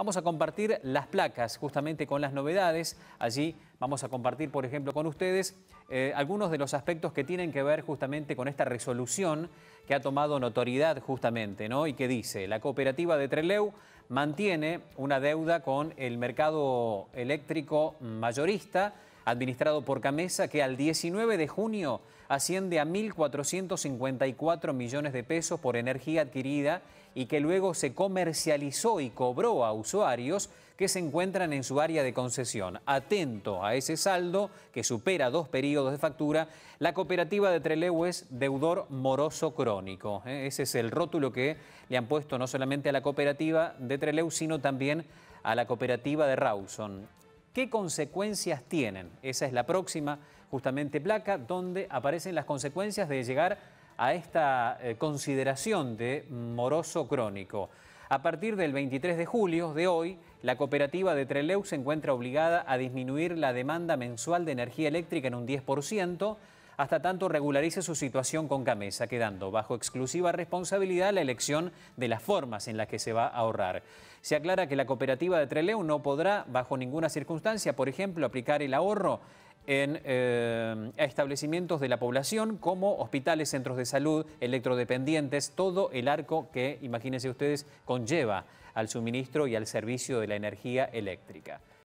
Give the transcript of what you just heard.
Vamos a compartir las placas justamente con las novedades. Allí vamos a compartir, por ejemplo, con ustedes eh, algunos de los aspectos que tienen que ver justamente con esta resolución que ha tomado notoriedad justamente, ¿no? Y que dice, la cooperativa de Treleu mantiene una deuda con el mercado eléctrico mayorista administrado por Camesa, que al 19 de junio asciende a 1.454 millones de pesos por energía adquirida y que luego se comercializó y cobró a usuarios que se encuentran en su área de concesión. Atento a ese saldo que supera dos periodos de factura, la cooperativa de Trelew es deudor moroso crónico. ¿eh? Ese es el rótulo que le han puesto no solamente a la cooperativa de Trelew, sino también a la cooperativa de Rawson. ¿Qué consecuencias tienen? Esa es la próxima justamente placa donde aparecen las consecuencias de llegar a esta eh, consideración de moroso crónico. A partir del 23 de julio de hoy, la cooperativa de Treleu se encuentra obligada a disminuir la demanda mensual de energía eléctrica en un 10%, hasta tanto regularice su situación con Camesa, quedando bajo exclusiva responsabilidad la elección de las formas en las que se va a ahorrar. Se aclara que la cooperativa de Treleu no podrá, bajo ninguna circunstancia, por ejemplo, aplicar el ahorro en eh, establecimientos de la población como hospitales, centros de salud, electrodependientes, todo el arco que, imagínense ustedes, conlleva al suministro y al servicio de la energía eléctrica.